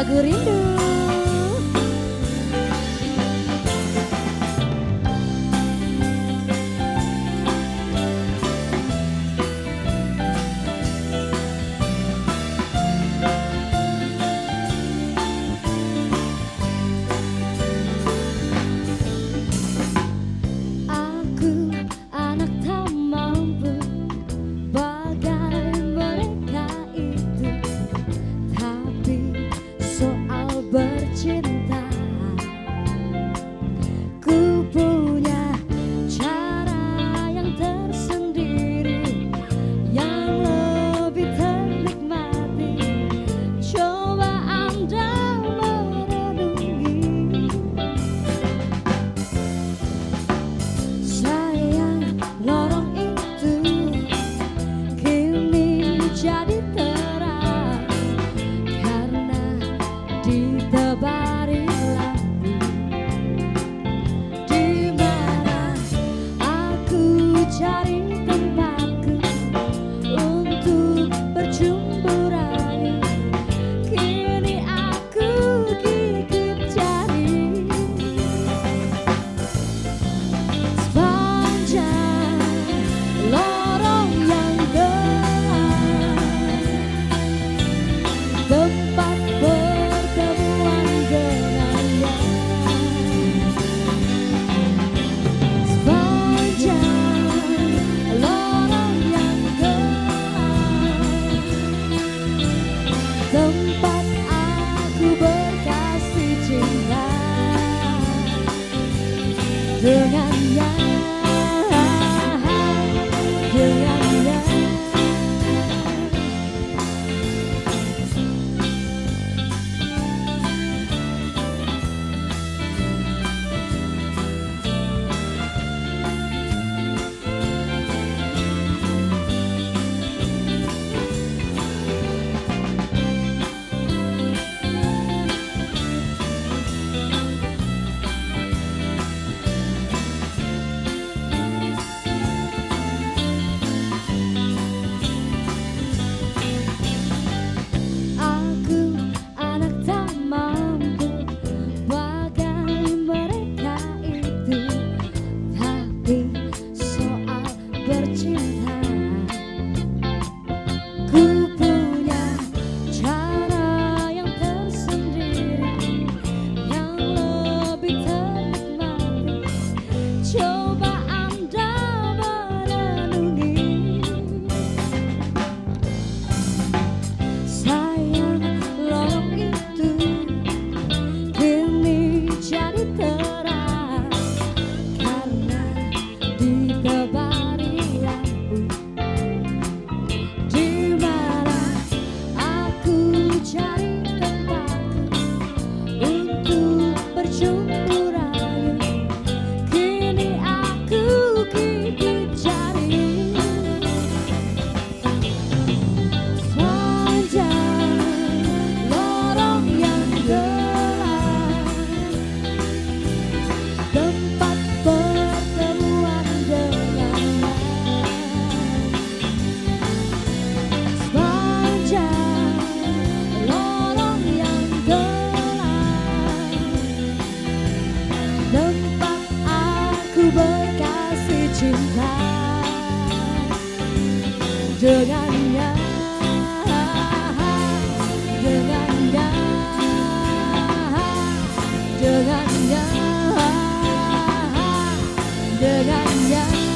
lagu rindu cinta dengannya dengannya dengannya dengannya.